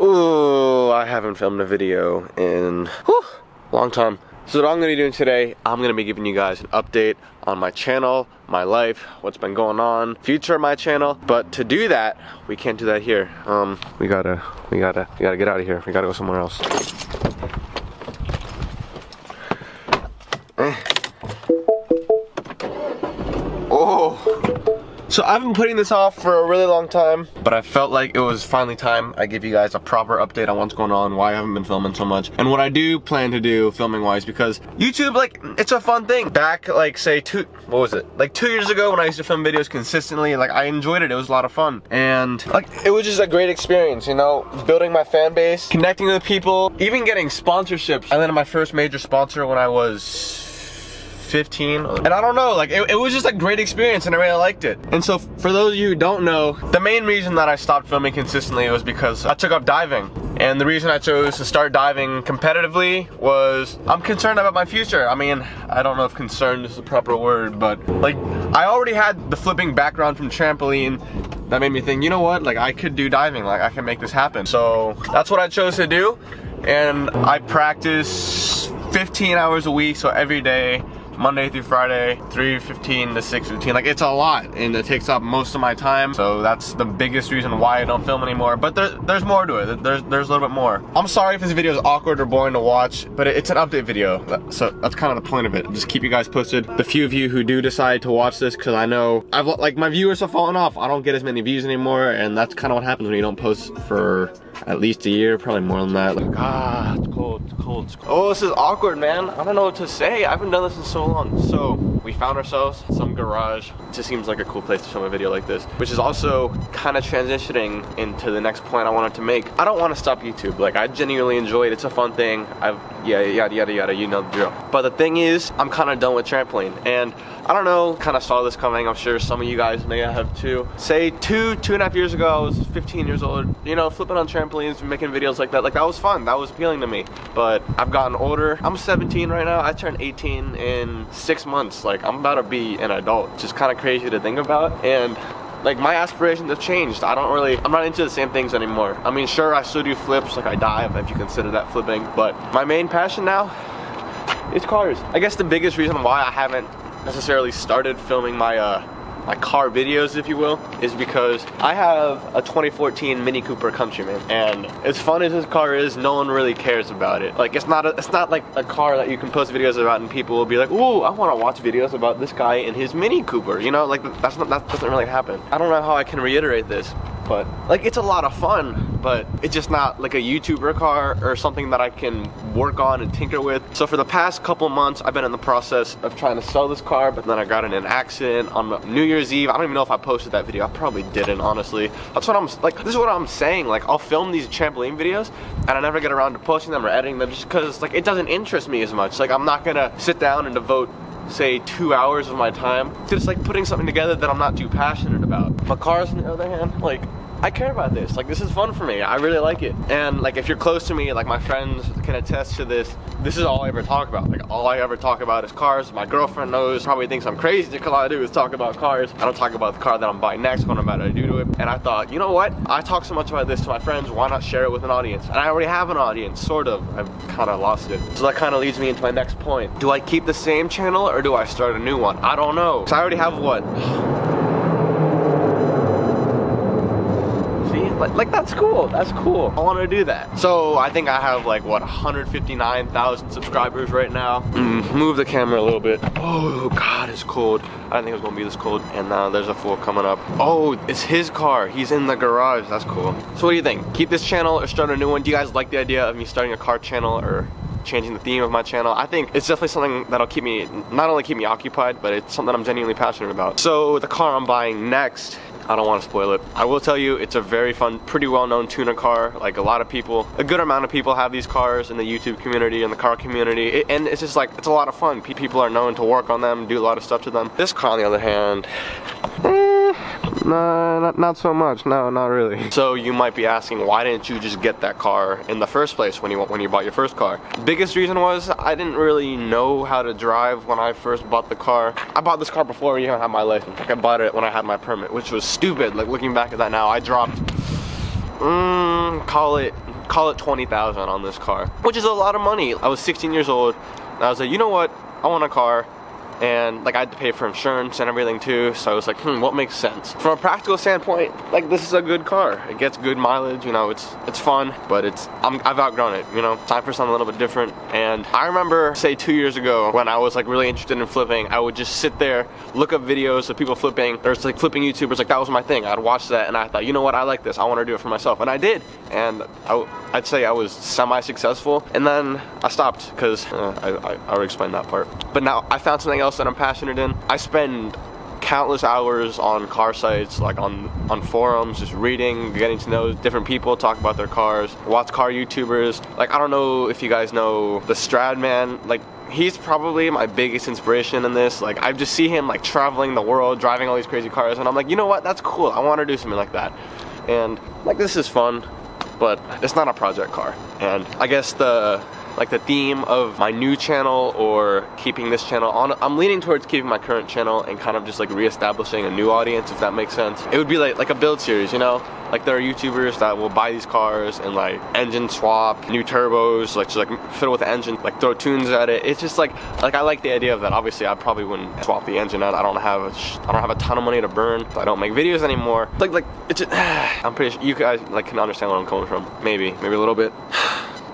Ooh, I haven't filmed a video in whew, a long time. So what I'm gonna be doing today, I'm gonna be giving you guys an update on my channel, my life, what's been going on, future of my channel. But to do that, we can't do that here. Um, we gotta, we gotta, we gotta get out of here. We gotta go somewhere else. So I've been putting this off for a really long time, but I felt like it was finally time I give you guys a proper update on what's going on, why I haven't been filming so much, and what I do plan to do filming wise because YouTube, like, it's a fun thing. Back, like, say, two, what was it? Like two years ago when I used to film videos consistently, like, I enjoyed it. It was a lot of fun. And, like, it was just a great experience, you know, building my fan base, connecting with people, even getting sponsorships. I landed my first major sponsor when I was 15 and I don't know like it, it, was just a great experience and I really liked it. And so for those of you who don't know the main reason that I stopped filming consistently was because I took up diving. And the reason I chose to start diving competitively was I'm concerned about my future. I mean I don't know if concerned is the proper word but like I already had the flipping background from trampoline that made me think you know what? Like I could do diving. Like I can make this happen. So that's what I chose to do. And I practice 15 hours a week so every day Monday through Friday, 3.15 to 6.15. Like, it's a lot, and it takes up most of my time. So that's the biggest reason why I don't film anymore. But there, there's more to it. There's, there's a little bit more. I'm sorry if this video is awkward or boring to watch, but it's an update video. So that's kind of the point of it. Just keep you guys posted. The few of you who do decide to watch this, because I know, I've like, my viewers have fallen off. I don't get as many views anymore, and that's kind of what happens when you don't post for at least a year, probably more than that. Like, ah, it's cold, cold, it's cold. Oh, this is awkward, man. I don't know what to say. I haven't done this in so long. So, we found ourselves some garage. It just seems like a cool place to film a video like this, which is also kind of transitioning into the next point I wanted to make. I don't want to stop YouTube. Like, I genuinely enjoy it. It's a fun thing. I've, yeah, yada, yada, yada, you know the drill. But the thing is, I'm kind of done with trampoline. And I don't know, kind of saw this coming. I'm sure some of you guys may have too. Say two, two and a half years ago, I was 15 years old, you know, flipping on trampolines, making videos like that. Like that was fun, that was appealing to me. But I've gotten older. I'm 17 right now. I turned 18 in six months. Like I'm about to be an adult. Just kind of crazy to think about. And like my aspirations have changed. I don't really, I'm not into the same things anymore. I mean, sure, I still do flips, like I dive, if you consider that flipping, but my main passion now is cars. I guess the biggest reason why I haven't necessarily started filming my uh, my car videos, if you will, is because I have a 2014 Mini Cooper Countryman, and as fun as this car is, no one really cares about it. Like it's not a, it's not like a car that you can post videos about, and people will be like, "Ooh, I want to watch videos about this guy and his Mini Cooper." You know, like that's not that doesn't really happen. I don't know how I can reiterate this, but like it's a lot of fun but it's just not like a YouTuber car or something that I can work on and tinker with. So for the past couple months I've been in the process of trying to sell this car but then I got in an accident on New Year's Eve. I don't even know if I posted that video. I probably didn't honestly. That's what I'm like this is what I'm saying. Like I'll film these trampoline videos and I never get around to posting them or editing them just because like it doesn't interest me as much. Like I'm not gonna sit down and devote say two hours of my time just like putting something together that I'm not too passionate about. My cars on the other hand, like I care about this. Like this is fun for me. I really like it. And like if you're close to me, like my friends can attest to this. This is all I ever talk about. Like all I ever talk about is cars. My girlfriend knows, probably thinks I'm crazy because all I do is talk about cars. I don't talk about the car that I'm buying next, what I'm about to do to it. And I thought, you know what? I talk so much about this to my friends, why not share it with an audience? And I already have an audience, sort of. I've kind of lost it. So that kind of leads me into my next point. Do I keep the same channel or do I start a new one? I don't know. Cause I already have what? Like, like, that's cool, that's cool. I wanna do that. So I think I have like, what, 159,000 subscribers right now. Mm, move the camera a little bit. Oh, God, it's cold. I didn't think it was gonna be this cold. And now there's a fool coming up. Oh, it's his car. He's in the garage, that's cool. So what do you think? Keep this channel or start a new one? Do you guys like the idea of me starting a car channel or changing the theme of my channel. I think it's definitely something that'll keep me, not only keep me occupied, but it's something I'm genuinely passionate about. So the car I'm buying next I don't want to spoil it. I will tell you, it's a very fun, pretty well-known tuner car. Like a lot of people, a good amount of people have these cars in the YouTube community and the car community. It, and it's just like, it's a lot of fun. People are known to work on them, do a lot of stuff to them. This car, on the other hand, mm, nah, not, not so much. No, not really. So you might be asking, why didn't you just get that car in the first place when you when you bought your first car? Biggest reason was I didn't really know how to drive when I first bought the car. I bought this car before I even had my license. Like I bought it when I had my permit, which was stupid. Like looking back at that now, I dropped mm, call it call it 20,000 on this car, which is a lot of money. I was 16 years old, and I was like, you know what? I want a car and like I had to pay for insurance and everything too so I was like hmm what makes sense? From a practical standpoint like this is a good car. It gets good mileage you know it's it's fun but it's i have outgrown it you know? Time for something a little bit different and I remember say two years ago when I was like really interested in flipping I would just sit there look up videos of people flipping there's like flipping YouTubers like that was my thing. I'd watch that and I thought you know what? I like this. I want to do it for myself. And I did. And I, would say I was semi-successful and then I stopped because uh, I, I, I explained that part. But now I found something else that I'm passionate in. I spend countless hours on car sites, like on, on forums, just reading, getting to know different people, talk about their cars, watch car YouTubers. Like, I don't know if you guys know the Stradman, like, he's probably my biggest inspiration in this. Like, I just see him, like, traveling the world, driving all these crazy cars, and I'm like, you know what, that's cool, I want to do something like that. And, like, this is fun, but it's not a project car. And I guess the like the theme of my new channel or keeping this channel on. I'm leaning towards keeping my current channel and kind of just like reestablishing a new audience, if that makes sense. It would be like, like a build series, you know? Like there are YouTubers that will buy these cars and like engine swap, new turbos, like just like fiddle with the engine, like throw tunes at it. It's just like, like I like the idea of that. Obviously I probably wouldn't swap the engine out. I don't have a, I don't have a ton of money to burn. I don't make videos anymore. Like, like, it's just, I'm pretty sure you guys like can understand where I'm coming from. Maybe, maybe a little bit.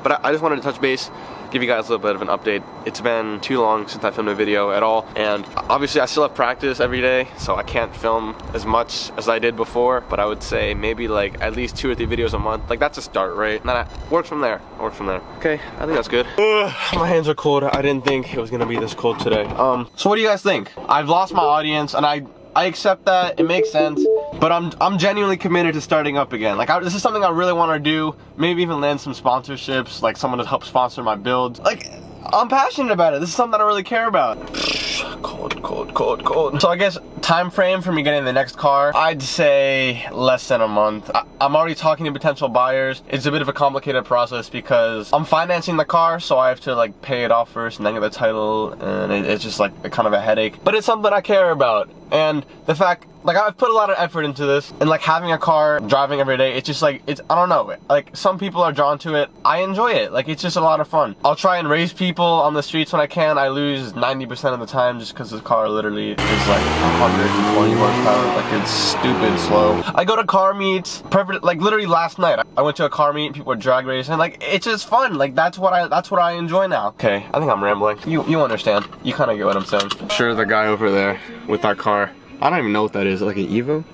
But I just wanted to touch base, give you guys a little bit of an update. It's been too long since I filmed a video at all, and obviously I still have practice every day, so I can't film as much as I did before, but I would say maybe like at least two or three videos a month. Like that's a start, right? And then I work from there, work from there. Okay, I think that's good. Ugh, my hands are cold. I didn't think it was gonna be this cold today. Um, so what do you guys think? I've lost my audience, and I I accept that, it makes sense, but I'm I'm genuinely committed to starting up again. Like, I, this is something I really want to do, maybe even land some sponsorships, like someone to help sponsor my builds. Like, I'm passionate about it. This is something I really care about. cold, cold, cold, cold. So I guess time frame for me getting the next car, I'd say less than a month. I am already talking to potential buyers. It's a bit of a complicated process because I'm financing the car, so I have to like pay it off first and then get the title, and it, it's just like a, kind of a headache. But it's something I care about. And the fact, like I've put a lot of effort into this and like having a car, driving every day, it's just like, it's, I don't know, like some people are drawn to it. I enjoy it. Like it's just a lot of fun. I'll try and race people on the streets when I can. I lose 90% of the time just because the car literally is like 120 horsepower. Like it's stupid slow. I go to car meets, perfect, like literally last night, I went to a car meet, people were drag racing. Like it's just fun. Like that's what I, that's what I enjoy now. Okay, I think I'm rambling. You, you understand. You kind of get what I'm saying. Sure, the guy over there with that car I don't even know what that is. Like an Evo?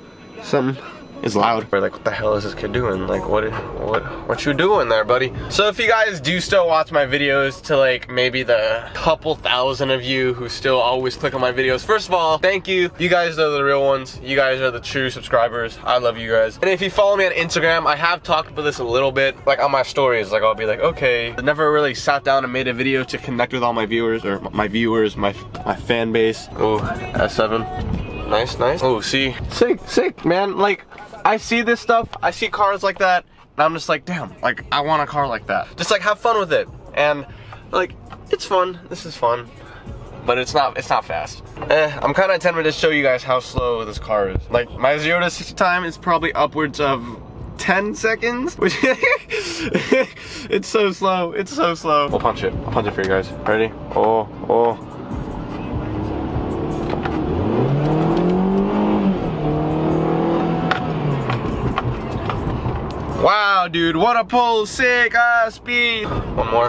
Something? It's loud. We're like, what the hell is this kid doing? Like, what, what, what you doing there, buddy? So if you guys do still watch my videos to like maybe the couple thousand of you who still always click on my videos, first of all, thank you. You guys are the real ones. You guys are the true subscribers. I love you guys. And if you follow me on Instagram, I have talked about this a little bit, like on my stories. Like I'll be like, okay, I never really sat down and made a video to connect with all my viewers or my viewers, my my fan base. Oh, S7 nice, nice. Oh, see, sick, sick, man. Like, I see this stuff, I see cars like that, and I'm just like, damn, like, I want a car like that. Just like, have fun with it. And, like, it's fun, this is fun. But it's not, it's not fast. Eh, I'm kind of tempted to show you guys how slow this car is. Like, my 0 to 60 time is probably upwards of 10 seconds, which it's so slow, it's so slow. I'll punch it, I'll punch it for you guys. Ready? Oh, oh. Wow, dude, what a pull, sick ass speed. One more.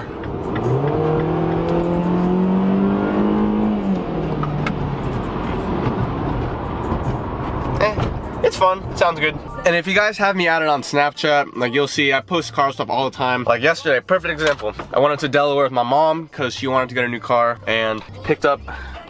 Eh, it's fun, sounds good. And if you guys have me added on Snapchat, like you'll see I post car stuff all the time. Like yesterday, perfect example. I went to Delaware with my mom because she wanted to get a new car and picked up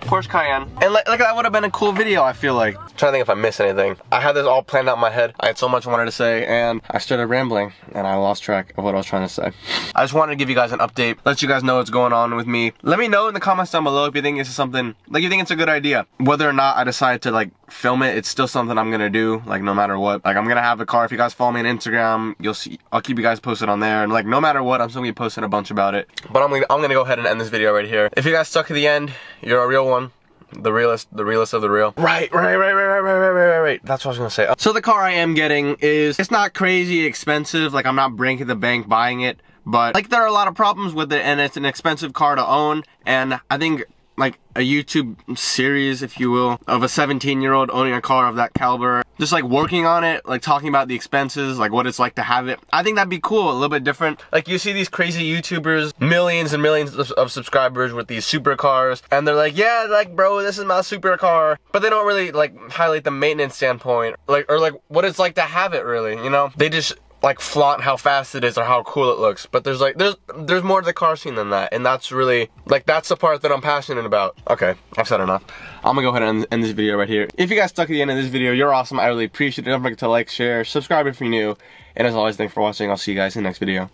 Porsche Cayenne. And like, like that would have been a cool video, I feel like. I'm trying to think if I missed anything. I had this all planned out in my head. I had so much I wanted to say and I started rambling and I lost track of what I was trying to say. I just wanted to give you guys an update, let you guys know what's going on with me. Let me know in the comments down below if you think this is something, like you think it's a good idea. Whether or not I decide to like film it, it's still something I'm gonna do, like no matter what. Like I'm gonna have a car, if you guys follow me on Instagram, you'll see, I'll keep you guys posted on there. And like no matter what, I'm still gonna be posting a bunch about it. But I'm gonna, I'm gonna go ahead and end this video right here. If you guys stuck to the end, you're a real one the realest, the realest of the real. Right, right, right, right, right, right, right, right, right, right. That's what I was gonna say. Uh, so the car I am getting is, it's not crazy expensive. Like I'm not breaking the bank buying it, but like there are a lot of problems with it and it's an expensive car to own. And I think like a YouTube series, if you will, of a 17 year old owning a car of that caliber. Just like working on it, like talking about the expenses, like what it's like to have it. I think that'd be cool, a little bit different. Like you see these crazy YouTubers, millions and millions of, of subscribers with these supercars, and they're like, yeah, like bro, this is my supercar. But they don't really like highlight the maintenance standpoint, like, or like what it's like to have it really, you know? They just like flaunt how fast it is or how cool it looks. But there's like there's there's more to the car scene than that, and that's really like that's the part that I'm passionate about. Okay, I've said enough. I'm gonna go ahead and end this video right here. If you guys stuck to the end of this video, you're awesome. I really appreciate it. Don't forget to like, share, subscribe if you're new, and as always, thanks for watching. I'll see you guys in the next video.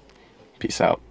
Peace out.